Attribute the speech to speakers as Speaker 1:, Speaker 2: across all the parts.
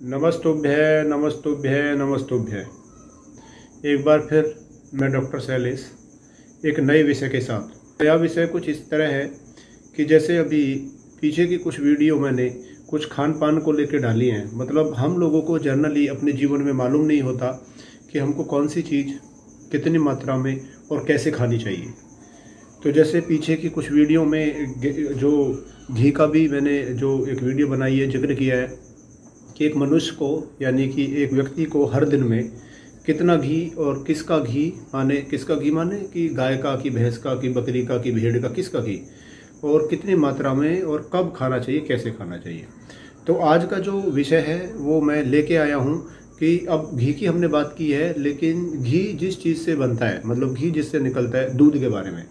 Speaker 1: नमस्तुभ्य नमस्तुभ्य नमस्तुभ्य। एक बार फिर मैं डॉक्टर शैलेश एक नए विषय के साथ। नया विषय कुछ इस तरह है कि जैसे अभी पीछे की कुछ वीडियो मैंने कुछ खान पान को लेकर डाली हैं। मतलब हम लोगों को जनरली अपने जीवन में मालूम नहीं होता कि हमको कौन सी चीज़ कितनी मात्रा में और कैसे खानी चाहिए। तो जैसे पीछे की कुछ वीडियो में जो घी का भी मैंने जो एक वीडियो बनाई है, ज़िक्र किया है कि एक मनुष्य को, यानी कि एक व्यक्ति को हर दिन में कितना घी और किसका घी माने, किसका घी माने कि गाय का, कि भैंस का, कि बकरी का, कि भेड़ का, किसका घी? और कितनी मात्रा में और कब खाना चाहिए, कैसे खाना चाहिए? तो आज का जो विषय है, वो मैं लेके आया हूँ कि अब घी की हमने बात की है, लेकिन घी जिस चीज़ से बनता है मतलब घी जिससे निकलता है, दूध के बारे में।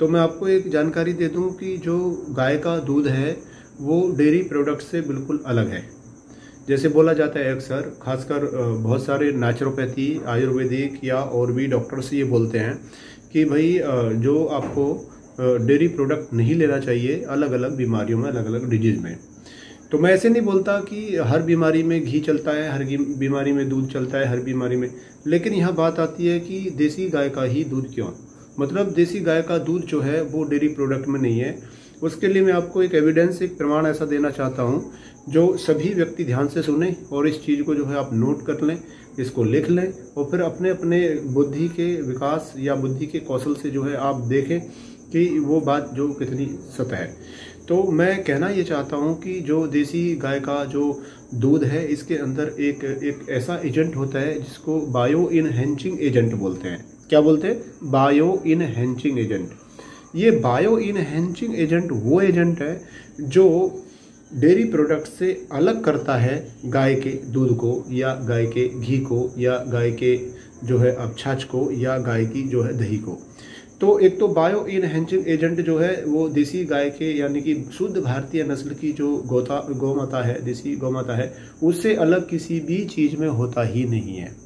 Speaker 1: तो मैं आपको एक जानकारी दे दूँ कि जो गाय का दूध है, वो डेयरी प्रोडक्ट से बिल्कुल अलग है। जैसे बोला जाता है अक्सर, खासकर बहुत सारे नेचुरोपैथी आयुर्वेदिक या और भी डॉक्टर्स ये बोलते हैं कि भाई जो आपको डेयरी प्रोडक्ट नहीं लेना चाहिए अलग अलग बीमारियों में अलग अलग डिज़ीज़ में। तो मैं ऐसे नहीं बोलता कि हर बीमारी में घी चलता है, हर बीमारी में दूध चलता है, हर बीमारी में, लेकिन यहाँ बात आती है कि देसी गाय का ही दूध क्यों? मतलब देसी गाय का दूध जो है, वो डेयरी प्रोडक्ट में नहीं है। उसके लिए मैं आपको एक एविडेंस एक प्रमाण ऐसा देना चाहता हूँ, जो सभी व्यक्ति ध्यान से सुने और इस चीज़ को जो है आप नोट कर लें, इसको लिख लें और फिर अपने अपने बुद्धि के विकास या बुद्धि के कौशल से जो है आप देखें कि वो बात जो कितनी सतह है। तो मैं कहना ये चाहता हूँ कि जो देसी गाय का जो दूध है, इसके अंदर एक एक ऐसा एजेंट होता है जिसको बायो इनहेंचिंग एजेंट बोलते हैं। क्या बोलते हैं? बायो इनहेंचिंग एजेंट ये बायो इनहेंचिंग एजेंट वो एजेंट है जो डेयरी प्रोडक्ट से अलग करता है गाय के दूध को या गाय के घी को या गाय के जो है अब छाछ को या गाय की जो है दही को। तो एक तो बायो इनहेंचिंग एजेंट जो है वो देसी गाय के यानी कि शुद्ध भारतीय नस्ल की जो गोता गौमाता है, देसी गौमाता है, उससे अलग किसी भी चीज़ में होता ही नहीं है।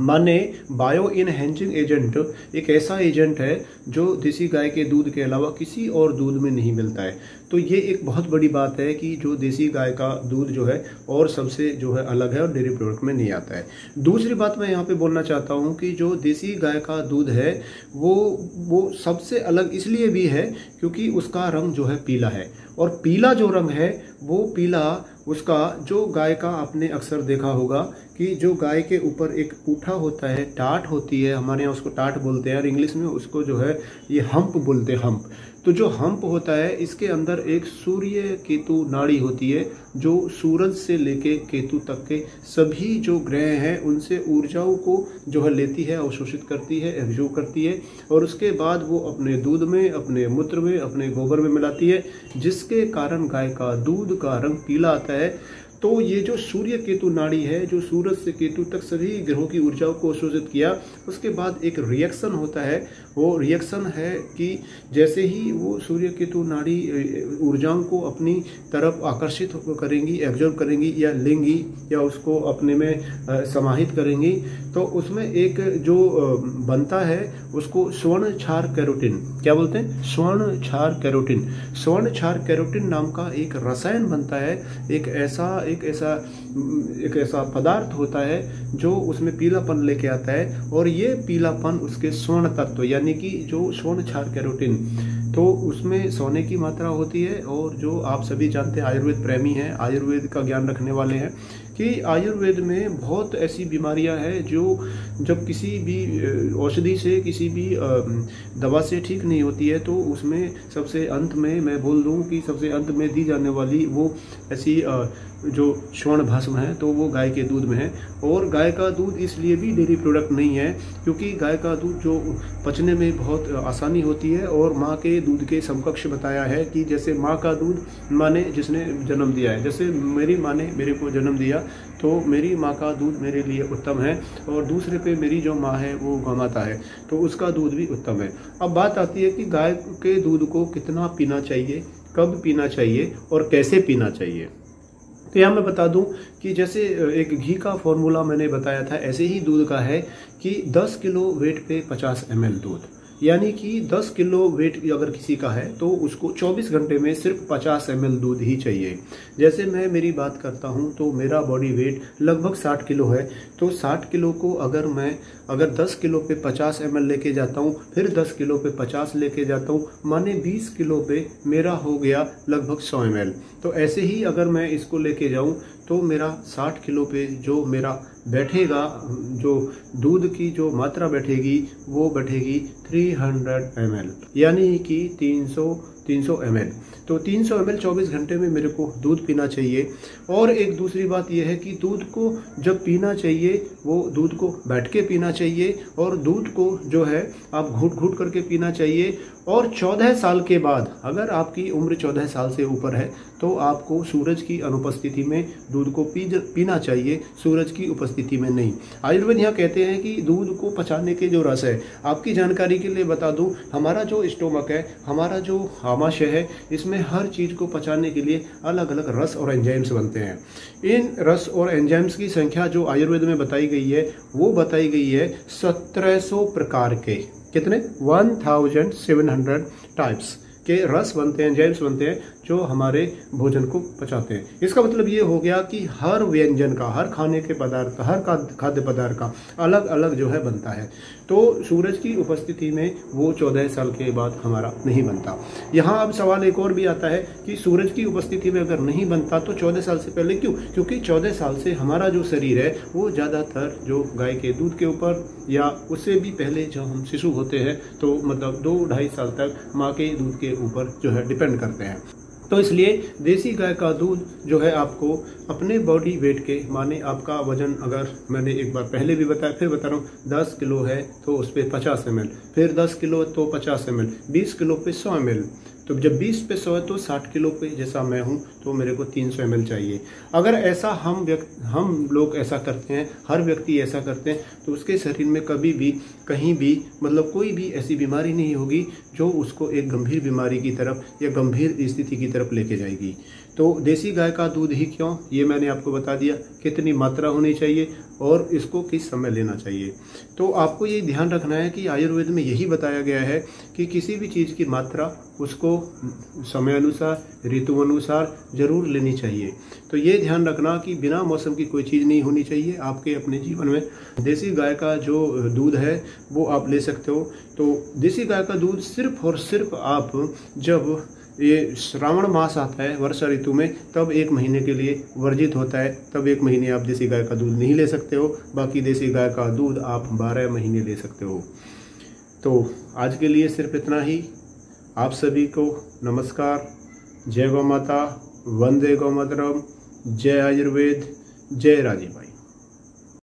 Speaker 1: माने बायो इनहेंचिंग एजेंट एक ऐसा एजेंट है जो देसी गाय के दूध के अलावा किसी और दूध में नहीं मिलता है। तो ये एक बहुत बड़ी बात है कि जो देसी गाय का दूध जो है और सबसे जो है अलग है और डेयरी प्रोडक्ट में नहीं आता है। दूसरी बात मैं यहाँ पे बोलना चाहता हूँ कि जो देसी गाय का दूध है, वो वो सबसे अलग इसलिए भी है क्योंकि उसका रंग जो है पीला है। और पीला जो रंग है, वो पीला, उसका जो गाय का आपने अक्सर देखा होगा कि जो गाय के ऊपर एक पूठा होता है, टाट होती है, हमारे यहाँ उसको टाट बोलते हैं और इंग्लिश में उसको जो है ये हम्प बोलते हैं, हम्प। तो जो हम्प होता है, इसके अंदर एक सूर्य केतु नाड़ी होती है, जो सूरज से लेके केतु तक के सभी जो ग्रह हैं, उनसे ऊर्जाओं को जो है लेती है, अवशोषित करती है एब्जॉर्व करती है, और उसके बाद वो अपने दूध में, अपने मूत्र में, अपने गोबर में मिलाती है, जिसके कारण गाय का दूध का रंग पीला आता है। तो ये जो सूर्य केतु नाड़ी है, जो सूरज से केतु तक सभी ग्रहों की ऊर्जाओं को शोषित किया, उसके बाद एक रिएक्शन होता है। वो रिएक्शन है कि जैसे ही वो सूर्य केतु नाड़ी ऊर्जाओं को अपनी तरफ़ आकर्षित करेंगी एब्जॉर्व करेंगी या लेंगी या उसको अपने में समाहित करेंगी तो उसमें एक जो बनता है, उसको स्वर्ण क्षार कैरोटिन। क्या बोलते हैं? स्वर्ण क्षार कैरोटिन। स्वर्ण क्षार कैरोटिन नाम का एक रसायन बनता है। एक ऐसा एक ऐसा एक ऐसा पदार्थ होता है जो उसमें पीलापन लेके आता है और ये पीलापन उसके स्वर्ण तत्व, यानी कि जो स्वर्ण क्षार कैरोटिन तो उसमें सोने की मात्रा होती है और जो आप सभी जानते हैं आयुर्वेद प्रेमी हैं, आयुर्वेद का ज्ञान रखने वाले हैं कि आयुर्वेद में बहुत ऐसी बीमारियाँ हैं जो जब किसी भी औषधि से, किसी भी दवा से ठीक नहीं होती है तो उसमें सबसे अंत में मैं बोल दूँ कि सबसे अंत में दी जाने वाली वो ऐसी जो स्वर्ण भस्म है तो वो गाय के दूध में है। और गाय का दूध इसलिए भी डेयरी प्रोडक्ट नहीं है, क्योंकि गाय का दूध जो पचने में बहुत आसानी होती है और माँ के दूध के समकक्ष बताया है कि जैसे माँ का दूध माँ ने जिसने जन्म दिया है। जैसे मेरी माँ ने मेरे को जन्म दिया तो मेरी माँ का दूध मेरे लिए उत्तम है और दूसरे पे मेरी जो माँ है, वो गौमाता है तो उसका दूध भी उत्तम है। अब बात आती है कि गाय के दूध को कितना पीना चाहिए, कब पीना चाहिए और कैसे पीना चाहिए। तो यहाँ मैं बता दूँ कि जैसे एक घी का फॉर्मूला मैंने बताया था, ऐसे ही दूध का है कि 10 किलो वेट पे 50 एम दूध। यानी कि 10 किलो वेट अगर किसी का है तो उसको 24 घंटे में सिर्फ़ 50 एम दूध ही चाहिए। जैसे मैं मेरी बात करता हूँ तो मेरा बॉडी वेट लगभग 60 किलो है। तो 60 किलो को अगर मैं, अगर 10 किलो पे 50 एम लेके जाता हूँ, फिर 10 किलो पे 50 लेके जाता हूँ, माने 20 किलो पे मेरा हो गया लगभग 100 एम तो ऐसे ही अगर मैं इसको लेके जाऊँ तो मेरा 60 किलो पे जो मेरा बैठेगा, जो दूध की जो मात्रा बैठेगी, वो बैठेगी 300 एम यानी कि 300 300 एम तो 300 सौ एम चौबीस घंटे में मेरे को दूध पीना चाहिए। और एक दूसरी बात यह है कि दूध को जब पीना चाहिए, वो दूध को बैठ के पीना चाहिए और दूध को जो है आप घूट घूट करके पीना चाहिए। और 14 साल के बाद, अगर आपकी उम्र 14 साल से ऊपर है तो आपको सूरज की अनुपस्थिति में दूध को पी पीना चाहिए, सूरज की उपस्थिति में नहीं। आयुर्वेद यहाँ कहते हैं कि दूध को पचाने के जो रस है, आपकी जानकारी के लिए बता दूँ, हमारा जो स्टोमक है, हमारा जो आमाशय है, इसमें हर चीज़ को पचाने के लिए अलग अलग रस और एंजाइम्स बनते हैं। इन रस और एंजाइम्स की संख्या जो आयुर्वेद में बताई गई है, वो बताई गई है सत्रह सौ प्रकार के। कितने? 1700 टाइप्स के रस बनते हैं एंजाइम्स बनते हैं। जो हमारे भोजन को पचाते हैं। इसका मतलब ये हो गया कि हर व्यंजन का, हर खाने के पदार्थ, हर खाद्य पदार्थ का अलग अलग जो है बनता है। तो सूरज की उपस्थिति में वो चौदह साल के बाद हमारा नहीं बनता। यहाँ अब सवाल एक और भी आता है कि सूरज की उपस्थिति में अगर नहीं बनता तो चौदह साल से पहले क्यों? क्योंकि चौदह साल से हमारा जो शरीर है, वो ज़्यादातर जो गाय के दूध के ऊपर या उससे भी पहले जो हम शिशु होते हैं तो मतलब दो ढाई साल तक माँ के दूध के ऊपर जो है डिपेंड करते हैं। तो इसलिए देसी गाय का दूध जो है आपको अपने बॉडी वेट के, माने आपका वज़न अगर मैंने एक बार पहले भी बताया, फिर बता रहा हूँ, दस किलो है तो उस पर पचास एम फिर दस किलो तो पचास एम बीस किलो पे सौ एम तो जब 20 पे सौ तो 60 किलो पे, जैसा मैं हूँ तो मेरे को 300 सौ चाहिए। अगर ऐसा हम व्यक्ति, हम लोग ऐसा करते हैं, हर व्यक्ति ऐसा करते हैं तो उसके शरीर में कभी भी, कहीं भी मतलब कोई भी ऐसी बीमारी नहीं होगी, जो उसको एक गंभीर बीमारी की तरफ़ या गंभीर स्थिति की तरफ़ लेके जाएगी। तो देसी गाय का दूध ही क्यों? ये मैंने आपको बता दिया, कितनी मात्रा होनी चाहिए और इसको किस समय लेना चाहिए। तो आपको ये ध्यान रखना है कि आयुर्वेद में यही बताया गया है कि किसी भी चीज़ की मात्रा उसको समय अनुसार, ऋतु अनुसार ज़रूर लेनी चाहिए। तो ये ध्यान रखना कि बिना मौसम की कोई चीज़ नहीं होनी चाहिए आपके अपने जीवन में। देसी गाय का जो दूध है, वो आप ले सकते हो। तो देसी गाय का दूध सिर्फ़ और सिर्फ़ आप जब ये श्रावण मास आता है, वर्षा ऋतु में, तब एक महीने के लिए वर्जित होता है। तब एक महीने आप देसी गाय का दूध नहीं ले सकते हो, बाकी देसी गाय का दूध आप बारह महीने ले सकते हो। तो आज के लिए सिर्फ़ इतना ही। आप सभी को नमस्कार। जय गौ माता, वंदे गौ मातरम, जय आयुर्वेद, जय राजीबाई